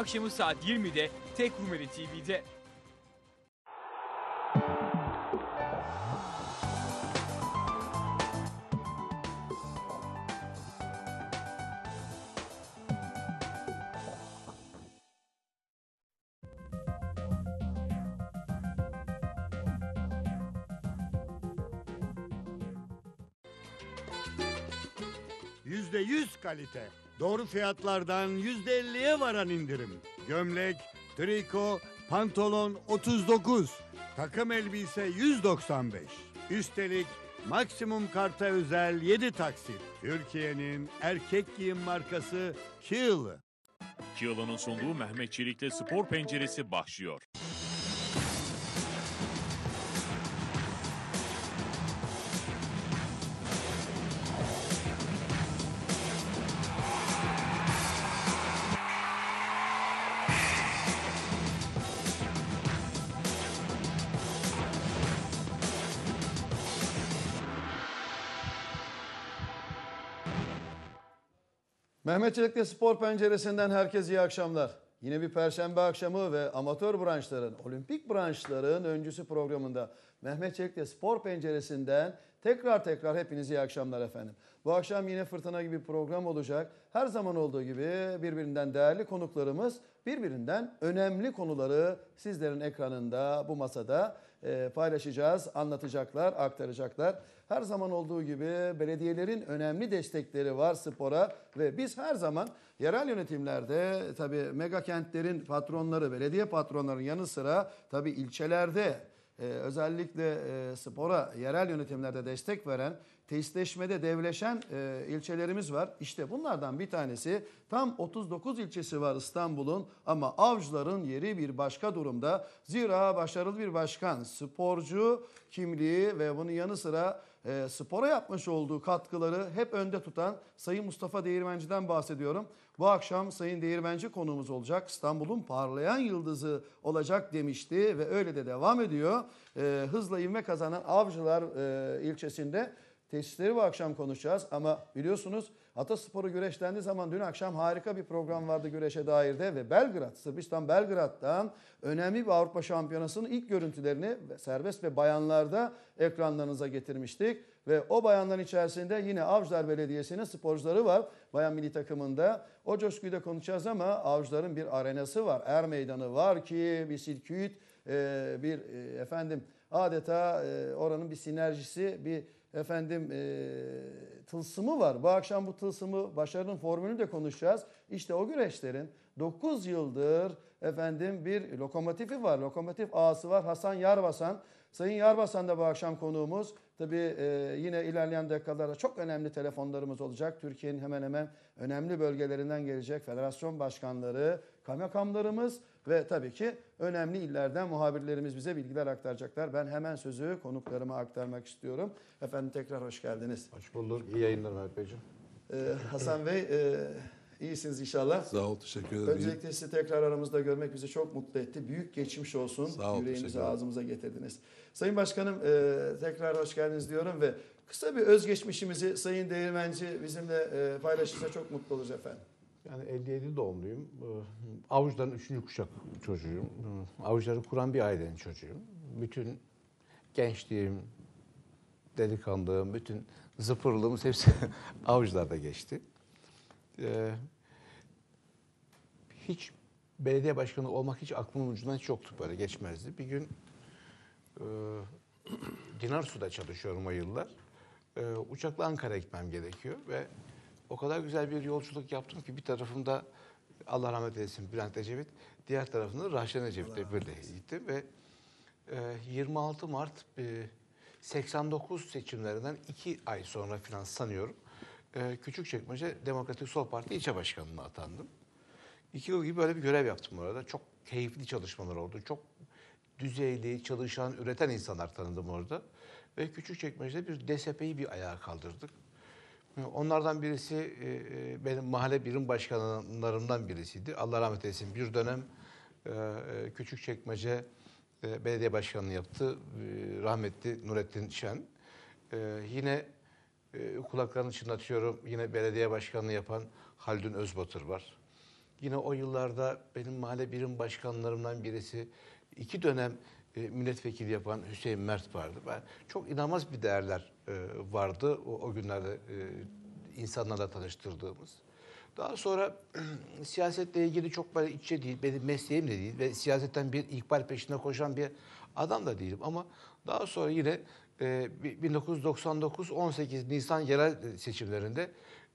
Akşamı saat 20'de tek Rumeli TV'de. Yüzde yüz kalite. Doğru fiyatlardan yüzde elliye varan indirim. Gömlek, triko, pantolon 39. Takım elbise 195. Üstelik maksimum karta özel 7 taksit. Türkiye'nin erkek giyim markası Kill. Kiyalan'ın sunduğu Mehmet Çelik'te spor penceresi başlıyor. Mehmet Çelik'te Spor Penceresi'nden herkese iyi akşamlar. Yine bir perşembe akşamı ve amatör branşların, olimpik branşların öncüsü programında Mehmet Çelik'te Spor Penceresi'nden tekrar tekrar hepinize iyi akşamlar efendim. Bu akşam yine fırtına gibi program olacak. Her zaman olduğu gibi birbirinden değerli konuklarımız birbirinden önemli konuları sizlerin ekranında bu masada e, paylaşacağız, anlatacaklar, aktaracaklar. Her zaman olduğu gibi belediyelerin önemli destekleri var spora ve biz her zaman yerel yönetimlerde tabii mega kentlerin patronları, belediye patronlarının yanı sıra tabii ilçelerde e, özellikle e, spora yerel yönetimlerde destek veren, tesisleşmede devleşen e, ilçelerimiz var. İşte bunlardan bir tanesi tam 39 ilçesi var İstanbul'un ama avcıların yeri bir başka durumda. Zira başarılı bir başkan, sporcu kimliği ve bunun yanı sıra e, spora yapmış olduğu katkıları hep önde tutan Sayın Mustafa Değirmenci'den bahsediyorum. Bu akşam Sayın Değirmenci konuğumuz olacak. İstanbul'un parlayan yıldızı olacak demişti ve öyle de devam ediyor. E, hızla ivme kazanan Avcılar e, ilçesinde tesisleri bu akşam konuşacağız. Ama biliyorsunuz Atasporu güreşlendiği zaman dün akşam harika bir program vardı güreşe dair de ve Belgrad, Sırbistan Belgrad'dan önemli bir Avrupa Şampiyonası'nın ilk görüntülerini serbest ve bayanlarda ekranlarınıza getirmiştik. Ve o bayanların içerisinde yine Avcılar Belediyesi'nin sporcuları var bayan milli takımında. O coşkuyu da konuşacağız ama Avcılar'ın bir arenası var. Er meydanı var ki bir sirküit, e, bir e, efendim adeta e, oranın bir sinerjisi, bir efendim e, tılsımı var. Bu akşam bu tılsımı, başarının formülünü de konuşacağız. İşte o güreşlerin 9 yıldır efendim bir lokomotifi var. Lokomotif ağası var Hasan Yarbasan. Sayın Yarbasan da bu akşam konuğumuz. Tabii e, yine ilerleyen dakikalarda çok önemli telefonlarımız olacak. Türkiye'nin hemen hemen önemli bölgelerinden gelecek federasyon başkanları, kaymakamlarımız ve tabii ki önemli illerden muhabirlerimiz bize bilgiler aktaracaklar. Ben hemen sözü konuklarıma aktarmak istiyorum. Efendim tekrar hoş geldiniz. Hoş bulduk. İyi yayınlar Mehmet Beyciğim. Ee, Hasan Bey e, iyisiniz inşallah. Sağ ol, teşekkür ederim. Öncelikle sizi tekrar aramızda görmek bizi çok mutlu etti. Büyük geçmiş olsun. Sağ ol, ederim. ağzımıza getirdiniz. Sayın Başkanım e, tekrar hoş geldiniz diyorum ve kısa bir özgeçmişimizi Sayın Değirmenci bizimle e, paylaşırsa çok mutlu oluruz efendim. Yani 57 doğumluyum. Ee, Avuçların 3. kuşak çocuğuyum. Ee, Avuçları kuran bir ailenin çocuğuyum. Bütün gençliğim, delikanlığım, bütün zıpırlığımız hepsi Avuçlar'da geçti. Ee, hiç belediye başkanı olmak hiç aklımın ucundan hiç yoktu böyle geçmezdi. Bir gün e, Dinarsu'da çalışıyorum o yıllar. E, uçakla Ankara'ya gitmem gerekiyor ve o kadar güzel bir yolculuk yaptım ki bir tarafımda Allah rahmet eylesin Bülent Ecevit, diğer tarafında Rahşan Ecevit'le birlikte gittim ve e, 26 Mart e, 89 seçimlerinden iki ay sonra falan sanıyorum e, Küçükçekmece Demokratik Sol Parti ilçe başkanlığına atandım. İki yıl gibi böyle bir görev yaptım orada. Çok keyifli çalışmalar oldu. Çok düzeyli, çalışan, üreten insanlar tanıdım orada. Ve Küçükçekmece'de bir DSP'yi bir ayağa kaldırdık. Onlardan birisi e, e, benim mahalle birim başkanlarımdan birisiydi. Allah rahmet eylesin. Bir dönem e, Küçükçekmece belediye başkanlığı yaptı. Rahmetli Nurettin Şen. Yine kulaklarını çınlatıyorum. Yine belediye başkanlığı yapan Haldun Özbatır var. Yine o yıllarda benim mahalle birim başkanlarımdan birisi iki dönem e, milletvekili yapan Hüseyin Mert vardı. Ben çok inanılmaz bir değerler e, vardı o, o günlerde e, insanlarla tanıştırdığımız. Daha sonra siyasetle ilgili çok böyle içe değil, benim mesleğim de değil ve siyasetten bir ikbal peşinde koşan bir adam da değilim. Ama daha sonra yine e, 1999 18 Nisan yerel seçimlerinde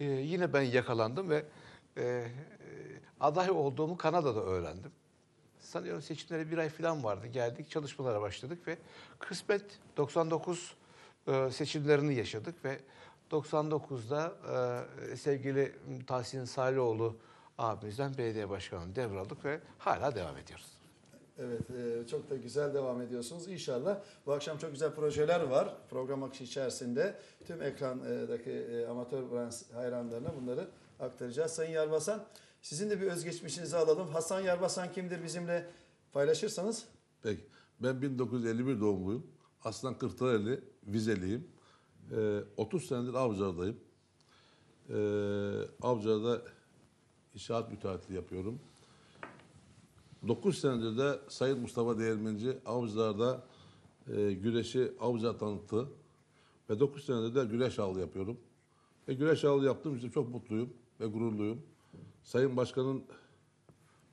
e, yine ben yakalandım ve e, e, aday olduğumu Kanada'da öğrendim. Sanıyorum seçimlere bir ay falan vardı. Geldik çalışmalara başladık ve kısmet 99 e, seçimlerini yaşadık ve 99'da e, sevgili Tahsin Salihoğlu abimizden belediye başkanını devraldık ve hala devam ediyoruz. Evet, e, çok da güzel devam ediyorsunuz. İnşallah bu akşam çok güzel projeler var program akışı içerisinde. Tüm ekrandaki amatör hayranlarına bunları aktaracağız. Sayın Yarbasan, sizin de bir özgeçmişinizi alalım. Hasan Yarbasan kimdir bizimle paylaşırsanız? Peki. Ben 1951 doğumluyum. Aslan Kırklareli, Vizeliyim. Ee, 30 senedir Avcılar'dayım. Ee, Avcılar'da inşaat müteahhitliği yapıyorum. 9 senedir de Sayın Mustafa Değirmenci Avcılar'da e, güreşi Avcılar tanıttı. Ve 9 senedir de güreş avlı yapıyorum. Ve güreş avlı yaptığım için çok mutluyum ve gururluyum. Sayın Başkan'ın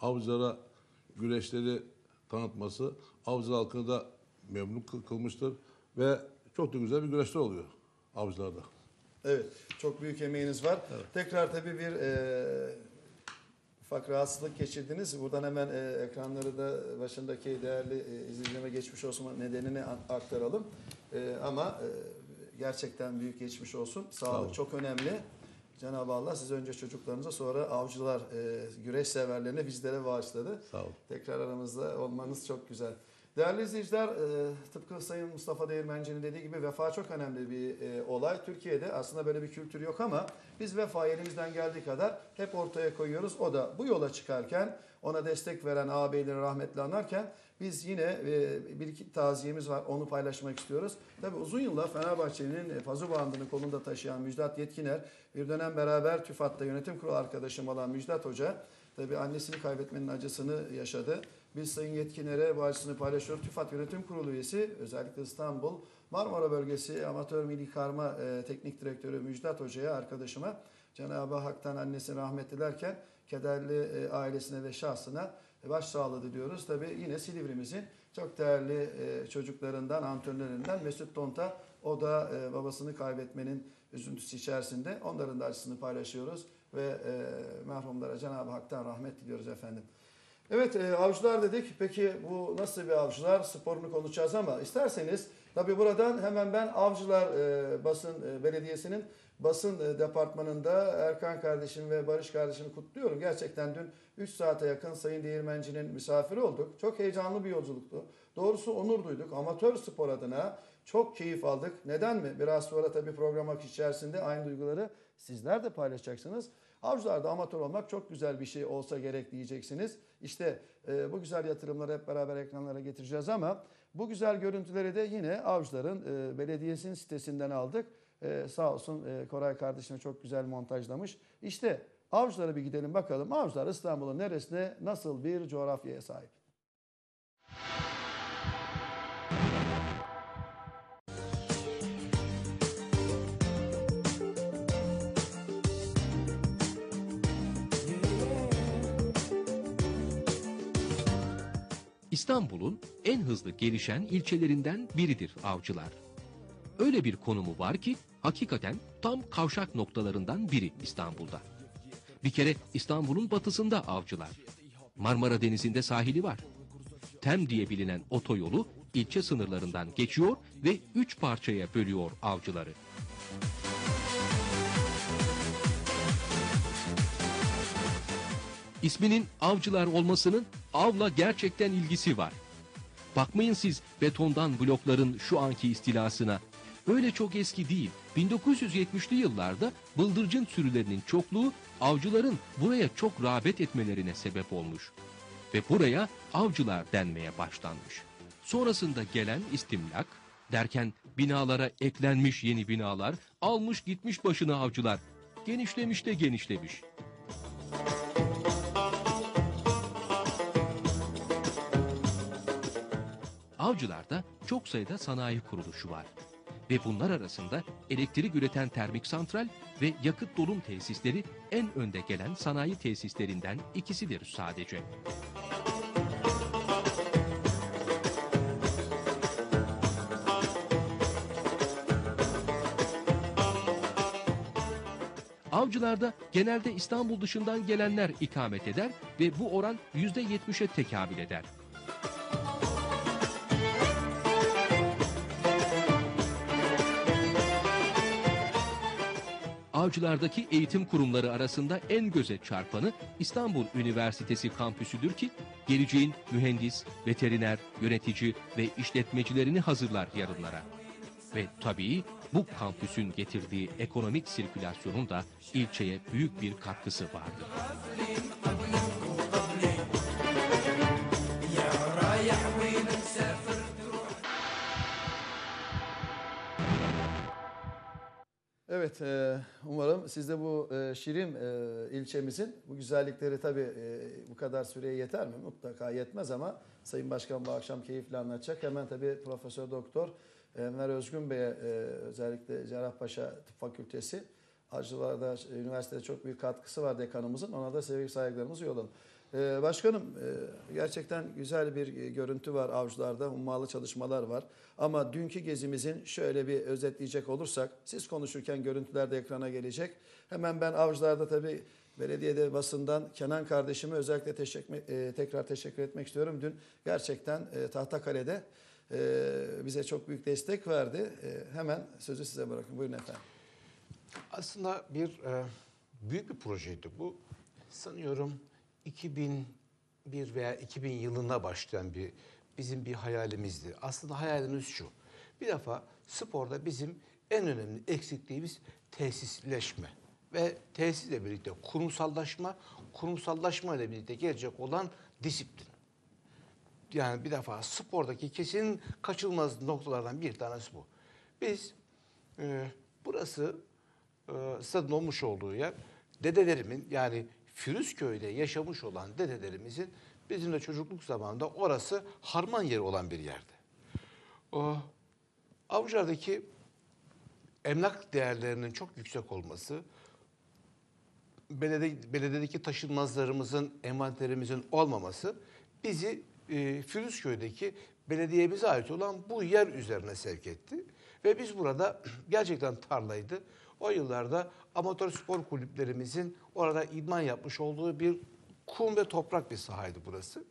avcılara güreşleri tanıtması avcı halkını da memnun kıl- kılmıştır ve çok da güzel bir güreşler oluyor avcılarda. Evet, çok büyük emeğiniz var. Tekrar tabii bir e, ufak rahatsızlık geçirdiniz. Buradan hemen e, ekranları da başındaki değerli e, izleyicilerime geçmiş olsun nedenini aktaralım. E, ama e, gerçekten büyük geçmiş olsun. Sağlık olun. çok önemli. Cenab-ı Allah siz önce çocuklarınıza sonra avcılar, e, güreş severlerine bizlere bağışladı. Sağ olun. Tekrar aramızda olmanız çok güzel. Değerli izleyiciler, e, tıpkı Sayın Mustafa Değirmenci'nin dediği gibi vefa çok önemli bir e, olay. Türkiye'de aslında böyle bir kültür yok ama biz vefayı elimizden geldiği kadar hep ortaya koyuyoruz. O da bu yola çıkarken ona destek veren ağabeyleri rahmetle anarken biz yine e, bir iki taziyemiz var onu paylaşmak istiyoruz. Tabii uzun yıllar Fenerbahçe'nin e, pazu bandını kolunda taşıyan Müjdat Yetkiner bir dönem beraber TÜFAD'da yönetim kurulu arkadaşım olan Müjdat Hoca tabii annesini kaybetmenin acısını yaşadı. Biz Sayın Yetkinlere bu acısını paylaşıyoruz. TÜFAD Yönetim Kurulu üyesi özellikle İstanbul Marmara Bölgesi Amatör Milli Karma e, Teknik Direktörü Müjdat Hoca'ya arkadaşıma Cenab-ı Hak'tan annesine rahmet dilerken kederli ailesine ve şahsına başsağlığı diliyoruz. Tabii yine Silivri'mizin çok değerli e, çocuklarından, antrenörlerinden Mesut Tonta. O da e, babasını kaybetmenin üzüntüsü içerisinde. Onların da acısını paylaşıyoruz ve e, merhumlara Cenab-ı Hak'tan rahmet diliyoruz efendim. Evet e, avcılar dedik. Peki bu nasıl bir avcılar? Sporunu konuşacağız ama isterseniz tabii buradan hemen ben Avcılar e, Basın e, Belediyesi'nin basın e, departmanında Erkan kardeşim ve Barış kardeşimi kutluyorum. Gerçekten dün 3 saate yakın Sayın Değirmenci'nin misafiri olduk. Çok heyecanlı bir yolculuktu. Doğrusu onur duyduk. Amatör spor adına çok keyif aldık. Neden mi? Biraz sonra tabii program akışı içerisinde aynı duyguları sizler de paylaşacaksınız. Avcılarda amatör olmak çok güzel bir şey olsa gerek diyeceksiniz. İşte e, bu güzel yatırımları hep beraber ekranlara getireceğiz ama bu güzel görüntüleri de yine Avcılar'ın e, belediyesinin sitesinden aldık. E, sağ olsun e, Koray kardeşim çok güzel montajlamış. İşte Avcılar'a bir gidelim bakalım. Avcılar İstanbul'un neresine nasıl bir coğrafyaya sahip? İstanbul'un en hızlı gelişen ilçelerinden biridir Avcılar. Öyle bir konumu var ki hakikaten tam kavşak noktalarından biri İstanbul'da. Bir kere İstanbul'un batısında Avcılar. Marmara Denizi'nde sahili var. Tem diye bilinen otoyolu ilçe sınırlarından geçiyor ve üç parçaya bölüyor Avcıları. İsminin avcılar olmasının avla gerçekten ilgisi var. Bakmayın siz betondan blokların şu anki istilasına. Öyle çok eski değil. 1970'li yıllarda bıldırcın sürülerinin çokluğu avcıların buraya çok rağbet etmelerine sebep olmuş. Ve buraya avcılar denmeye başlanmış. Sonrasında gelen istimlak derken binalara eklenmiş yeni binalar almış gitmiş başına avcılar. Genişlemiş de genişlemiş. Avcılar'da çok sayıda sanayi kuruluşu var. Ve bunlar arasında elektrik üreten termik santral ve yakıt dolum tesisleri en önde gelen sanayi tesislerinden ikisidir sadece. Avcılarda genelde İstanbul dışından gelenler ikamet eder ve bu oran %70'e tekabül eder. Avcılardaki eğitim kurumları arasında en göze çarpanı İstanbul Üniversitesi kampüsüdür ki geleceğin mühendis, veteriner, yönetici ve işletmecilerini hazırlar yarınlara. Ve tabii bu kampüsün getirdiği ekonomik sirkülasyonun da ilçeye büyük bir katkısı vardır. Evet, e, umarım siz de bu e, Şirin e, ilçemizin bu güzellikleri tabii bu kadar süreye yeter mi? Mutlaka yetmez ama Sayın Başkan bu akşam keyifle anlatacak. Hemen tabii Profesör Doktor Enver Özgün Bey'e özellikle Cerrahpaşa Tıp Fakültesi Avcılar'da üniversitede çok büyük katkısı var dekanımızın. Ona da sevgi saygılarımızı yollayalım. E, başkanım e, gerçekten güzel bir e, görüntü var avcılarda. Hummalı çalışmalar var. Ama dünkü gezimizin şöyle bir özetleyecek olursak siz konuşurken görüntüler de ekrana gelecek. Hemen ben avcılarda tabii belediyede basından Kenan kardeşime özellikle teşekkür, e, tekrar teşekkür etmek istiyorum. Dün gerçekten e, Tahtakale'de bize çok büyük destek verdi. Hemen sözü size bırakın. Buyurun efendim. Aslında bir büyük bir projeydi bu. Sanıyorum 2001 veya 2000 yılında başlayan bir bizim bir hayalimizdi. Aslında hayalimiz şu. Bir defa sporda bizim en önemli eksikliğimiz tesisleşme ve tesisle birlikte kurumsallaşma, kurumsallaşma ile birlikte gelecek olan disiplin. Yani bir defa spordaki kesin kaçılmaz noktalardan bir tanesi bu. Biz e, burası e, stadın olmuş olduğu yer dedelerimin yani Firuzköy'de yaşamış olan dedelerimizin bizim de çocukluk zamanında orası harman yeri olan bir yerdi. O Avcılar'daki emlak değerlerinin çok yüksek olması, belediye, belediyedeki taşınmazlarımızın, envanterimizin olmaması bizi e, Firuzköy'deki belediyemize ait olan bu yer üzerine sevk etti. Ve biz burada gerçekten tarlaydı. O yıllarda amatör spor kulüplerimizin orada idman yapmış olduğu bir kum ve toprak bir sahaydı burası.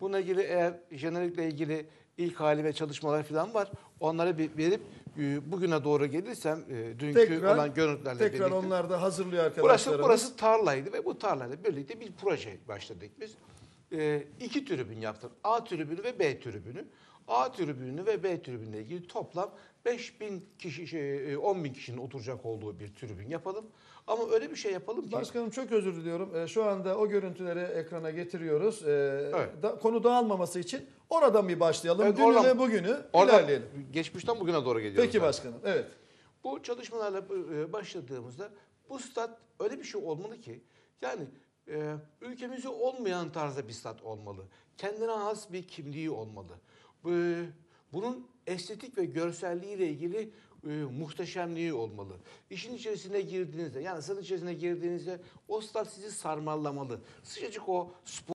Bununla ilgili eğer jenerikle ilgili ilk hali ve çalışmalar falan var. Onları bir verip e, bugüne doğru gelirsem e, dünkü olan görüntülerle tekrar birlikte. onlar da hazırlıyor Burası, arkadaşlarımız. burası tarlaydı ve bu tarlayla birlikte bir proje başladık biz. Ee, iki tribün yaptık. A tribünü ve B tribünü. A tribünü ve B tribünüyle ilgili toplam 5000 kişi, şey, 10 bin kişinin oturacak olduğu bir tribün yapalım. Ama öyle bir şey yapalım ki... Başkanım çok özür diliyorum. Ee, şu anda o görüntüleri ekrana getiriyoruz. Ee, Evet. da- konu dağılmaması için oradan bir başlayalım. Evet, Dünü oradan- ve bugünü Oradan ilerleyelim. geçmişten bugüne doğru geliyoruz. Peki yani. başkanım. Evet. Bu çalışmalarla e, başladığımızda bu stat öyle bir şey olmalı ki yani e, ülkemizde olmayan tarzda bir stat olmalı. Kendine has bir kimliği olmalı. Bu, bunun estetik ve görselliğiyle ilgili e, muhteşemliği olmalı. İşin içerisine girdiğinizde yani sınıf içerisine girdiğinizde o stat sizi sarmallamalı. Sıcacık o spor